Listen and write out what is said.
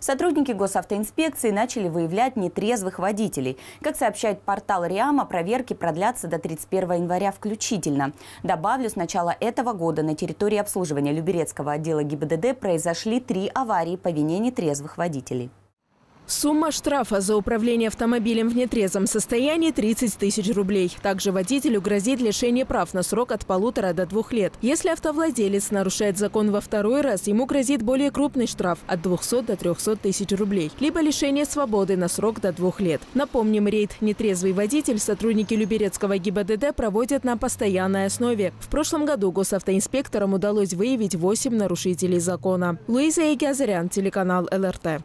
Сотрудники госавтоинспекции начали выявлять нетрезвых водителей. Как сообщает портал РИАМа, проверки продлятся до 31 января включительно. Добавлю, с начала этого года на территории обслуживания Люберецкого отдела ГИБДД произошли три аварии по вине нетрезвых водителей. Сумма штрафа за управление автомобилем в нетрезвом состоянии – 30 тысяч рублей. Также водителю грозит лишение прав на срок от полутора до двух лет. Если автовладелец нарушает закон во второй раз, ему грозит более крупный штраф – от 200 до 300 тысяч рублей. Либо лишение свободы на срок до двух лет. Напомним, рейд «Нетрезвый водитель» сотрудники Люберецкого ГИБДД проводят на постоянной основе. В прошлом году госавтоинспекторам удалось выявить 8 нарушителей закона. Луиза Егязарян, телеканал ЛРТ.